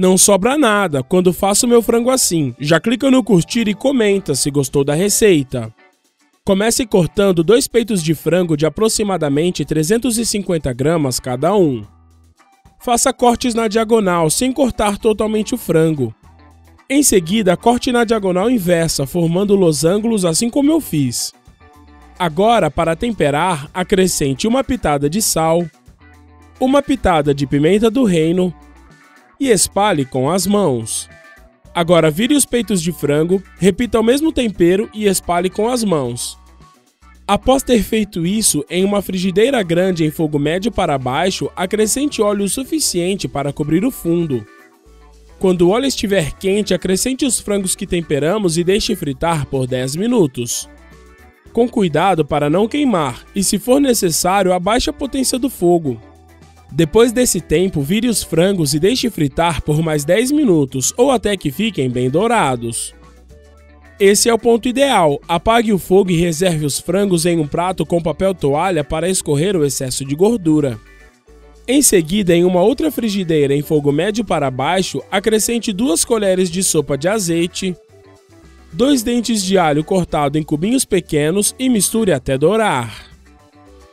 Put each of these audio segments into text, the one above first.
Não sobra nada quando faço meu frango assim. Já clica no curtir e comenta se gostou da receita. Comece cortando dois peitos de frango de aproximadamente 350 gramas cada um. Faça cortes na diagonal sem cortar totalmente o frango. Em seguida, corte na diagonal inversa, formando losangos assim como eu fiz. Agora, para temperar, acrescente uma pitada de sal, uma pitada de pimenta do reino e espalhe com as mãos. Agora vire os peitos de frango, repita o mesmo tempero e espalhe com as mãos. Após ter feito isso, em uma frigideira grande em fogo médio para baixo, acrescente óleo suficiente para cobrir o fundo. Quando o óleo estiver quente, acrescente os frangos que temperamos e deixe fritar por 10 minutos. Com cuidado para não queimar e, se for necessário, abaixe a potência do fogo. Depois desse tempo, vire os frangos e deixe fritar por mais 10 minutos ou até que fiquem bem dourados. Esse é o ponto ideal. Apague o fogo e reserve os frangos em um prato com papel toalha para escorrer o excesso de gordura. Em seguida, em uma outra frigideira em fogo médio para baixo, acrescente duas colheres de sopa de azeite, dois dentes de alho cortado em cubinhos pequenos e misture até dourar.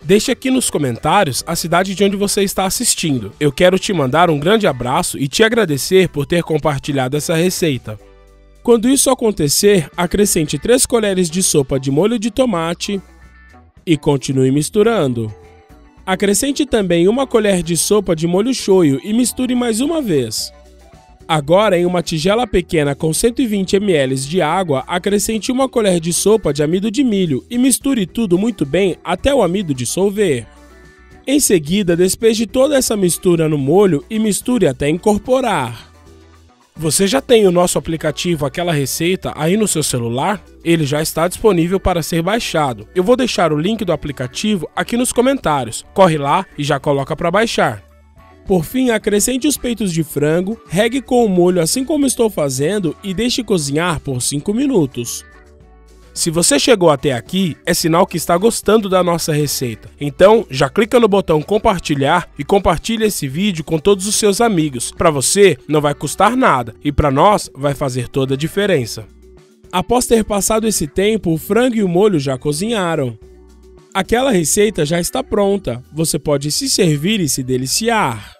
Deixe aqui nos comentários a cidade de onde você está assistindo. Eu quero te mandar um grande abraço e te agradecer por ter compartilhado essa receita. Quando isso acontecer, acrescente 3 colheres de sopa de molho de tomate e continue misturando. Acrescente também uma colher de sopa de molho shoyu e misture mais uma vez. Agora, em uma tigela pequena com 120 ml de água, acrescente uma colher de sopa de amido de milho e misture tudo muito bem até o amido dissolver. Em seguida, despeje toda essa mistura no molho e misture até incorporar. Você já tem o nosso aplicativo Aquela Receita aí no seu celular? Ele já está disponível para ser baixado. Eu vou deixar o link do aplicativo aqui nos comentários. Corre lá e já coloca para baixar. Por fim, acrescente os peitos de frango, regue com o molho assim como estou fazendo e deixe cozinhar por 5 minutos. Se você chegou até aqui, é sinal que está gostando da nossa receita. Então, já clica no botão compartilhar e compartilhe esse vídeo com todos os seus amigos. Para você, não vai custar nada e para nós vai fazer toda a diferença. Após ter passado esse tempo, o frango e o molho já cozinharam. Aquela receita já está pronta. Você pode se servir e se deliciar.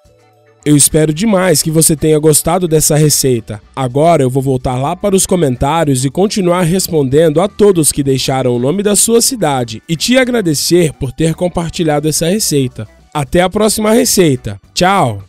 Eu espero demais que você tenha gostado dessa receita. Agora eu vou voltar lá para os comentários e continuar respondendo a todos que deixaram o nome da sua cidade e te agradecer por ter compartilhado essa receita. Até a próxima receita. Tchau!